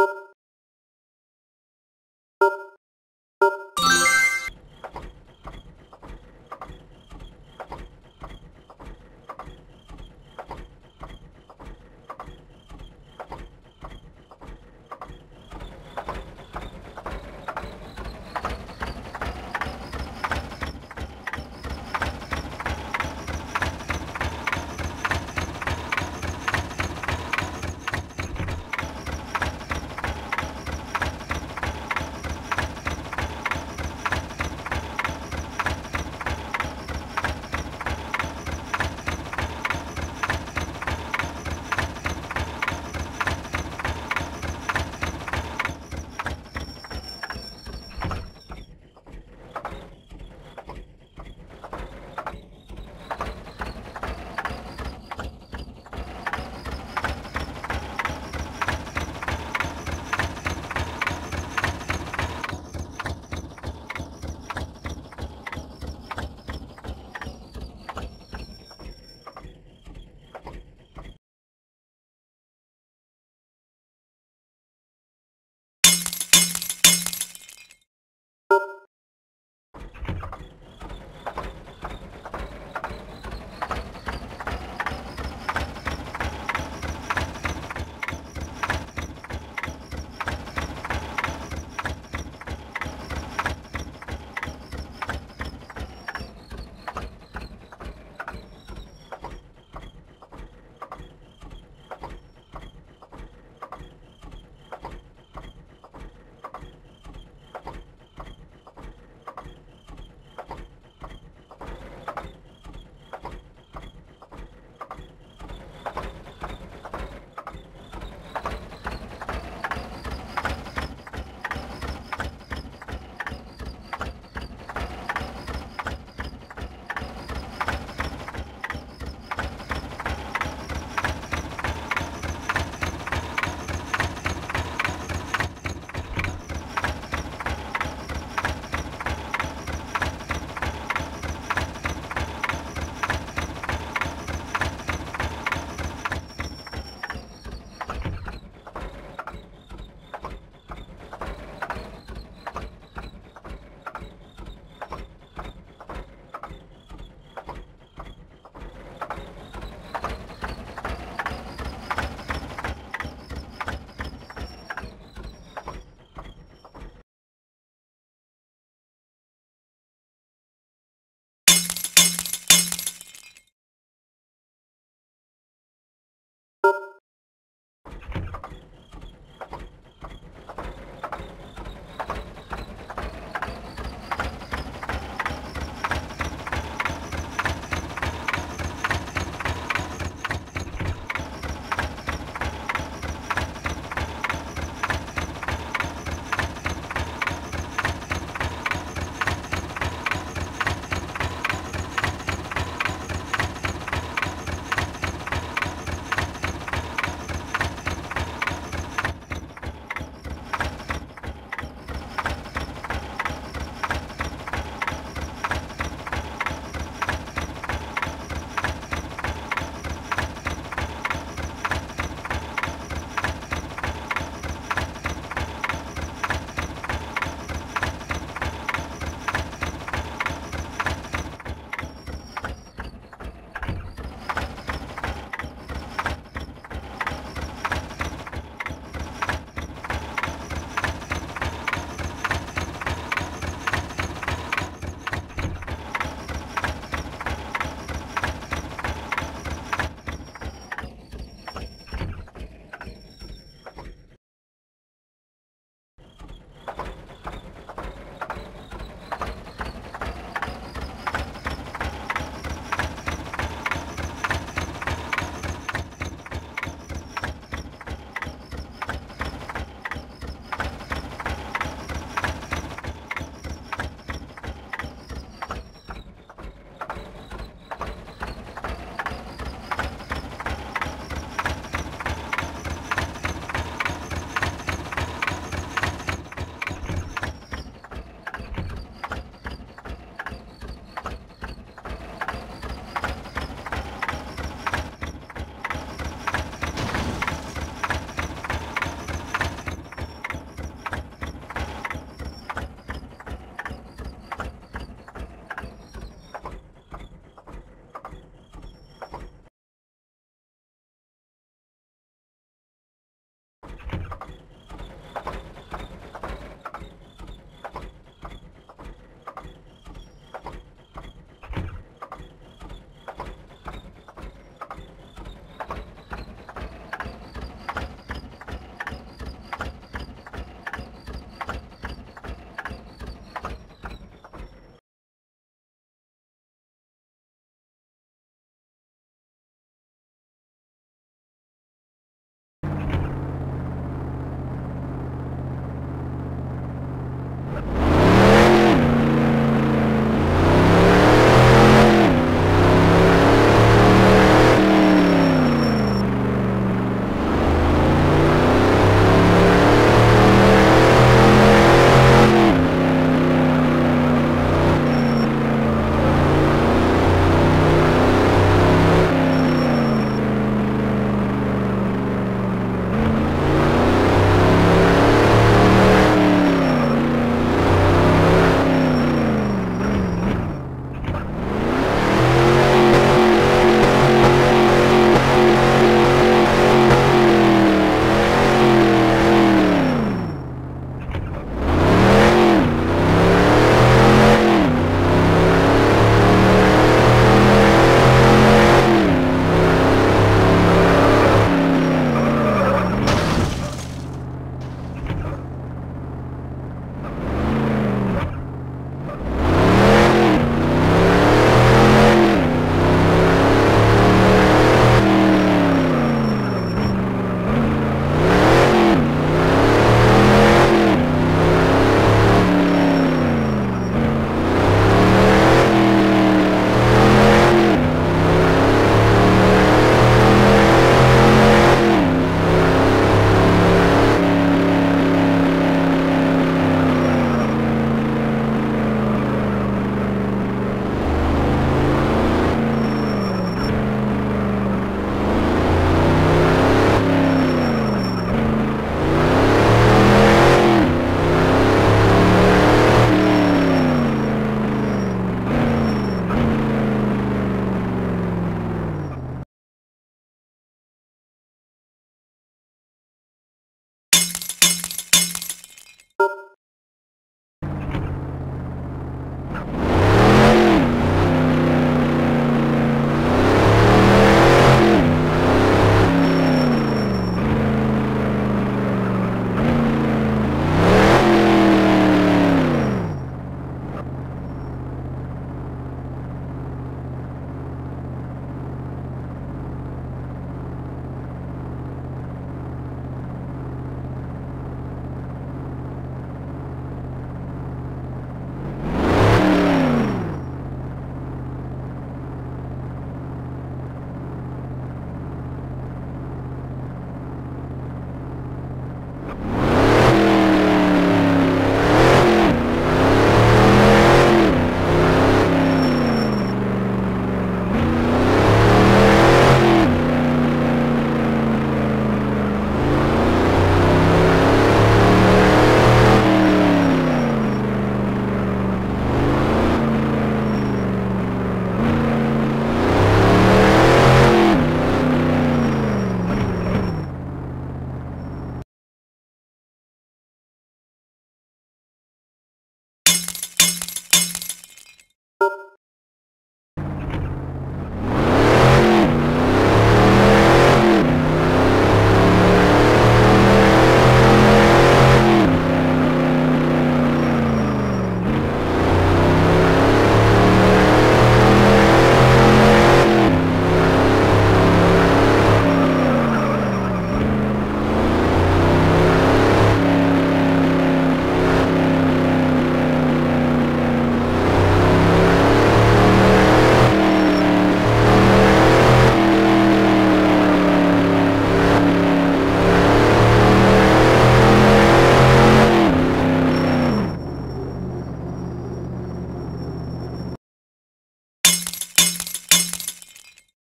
you